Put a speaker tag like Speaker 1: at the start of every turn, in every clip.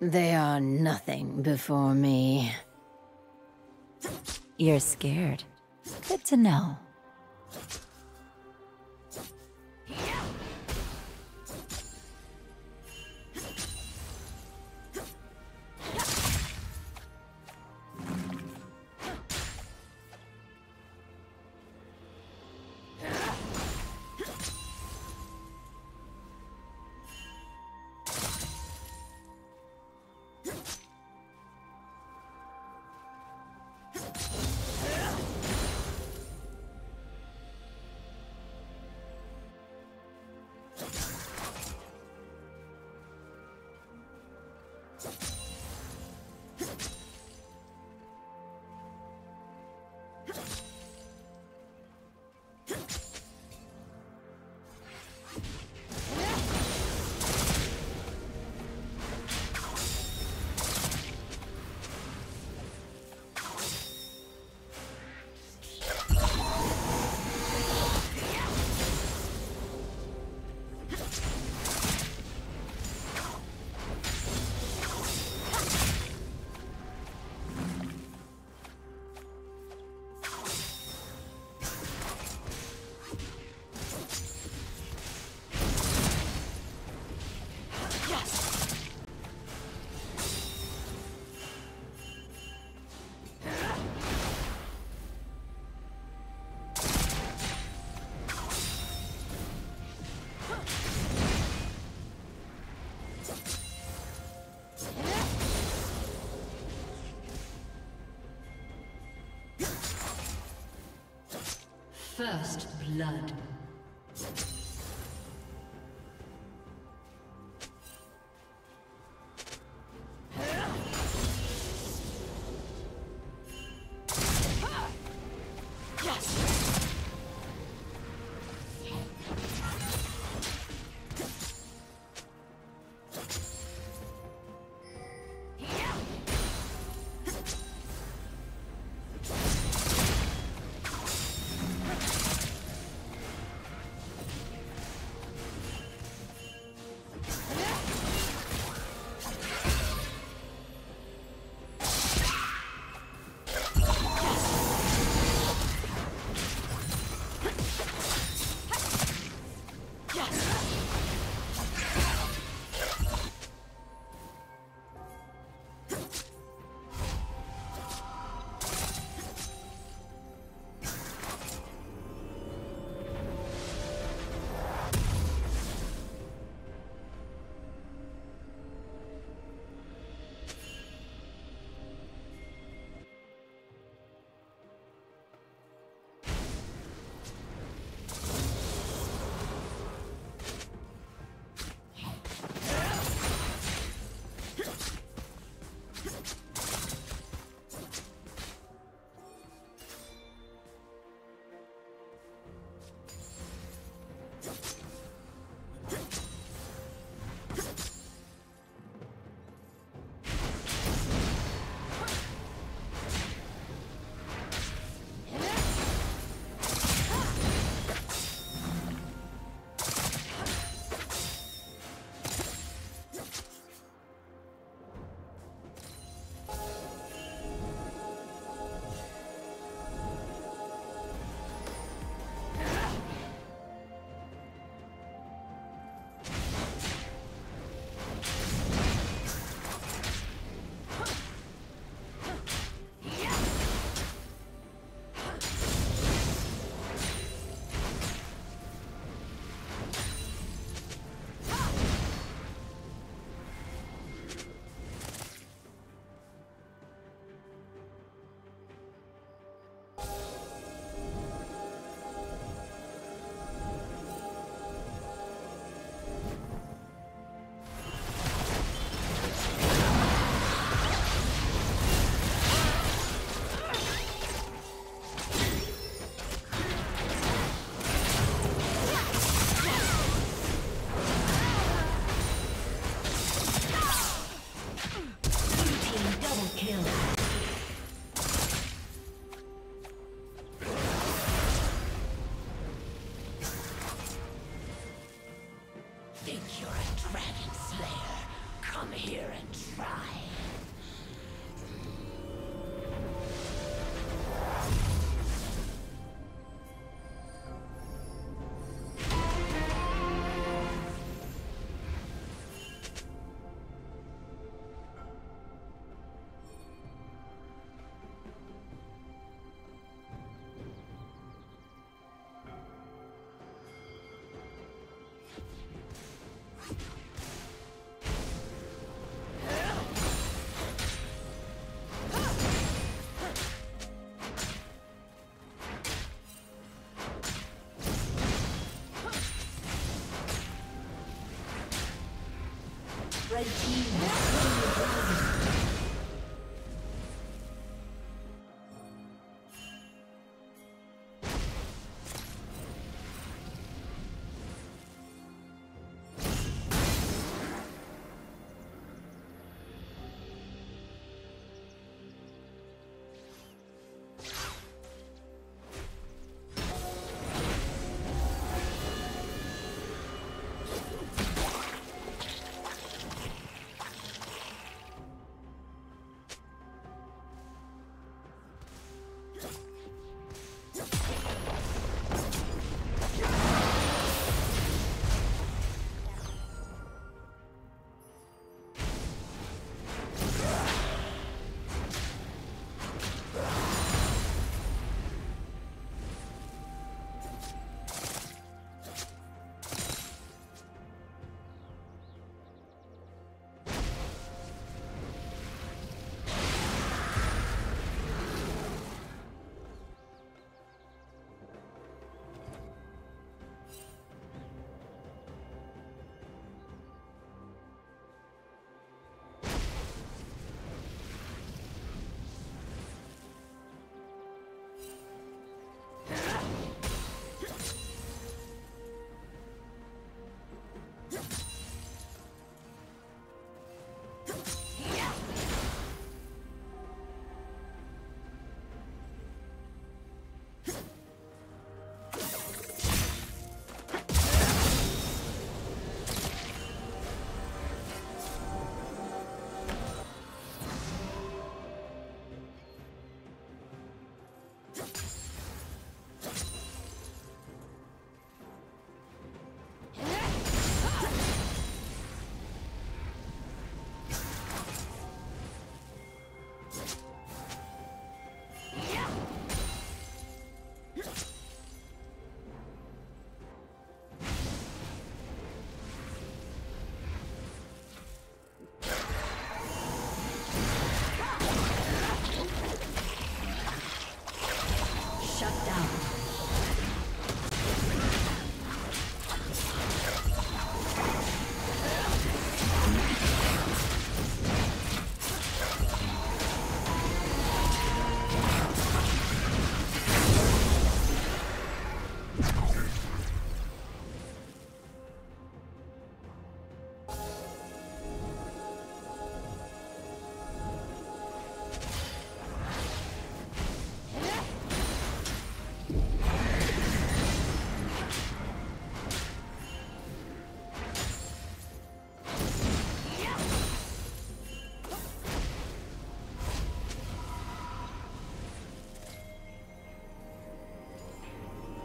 Speaker 1: They are nothing before me.
Speaker 2: You're scared. Good to know.
Speaker 3: First blood. Red team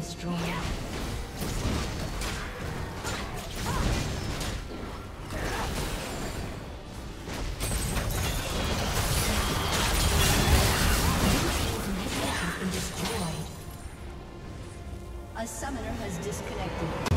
Speaker 3: Destroyed. A summoner has disconnected.